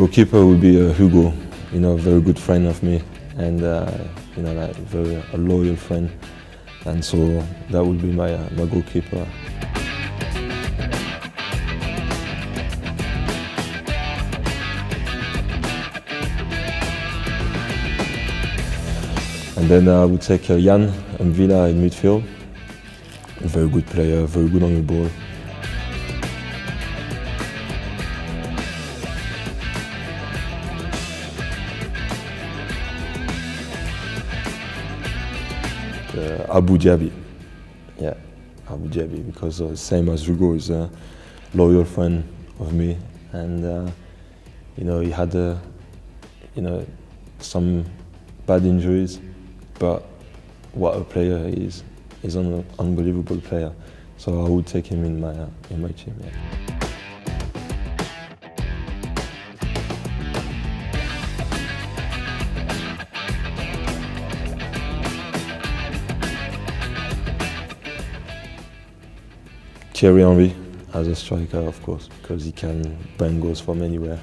Goalkeeper would be uh, Hugo, you know, a very good friend of me, and uh, you know, like very a loyal friend, and so that would be my uh, my goalkeeper. And then I would take Yann M'Vila in midfield. A very good player, very good on the ball. Abou Diaby, yeah, Abou Diaby, because uh, same as Hugo is a loyal friend of me, and uh, you know he had uh, you know some bad injuries, but what a player he is. He's an unbelievable player. So I would take him in my uh, in my team. Yeah. Thierry Henry as a striker, of course, because he can bang goals from anywhere.